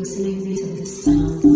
listening to the sound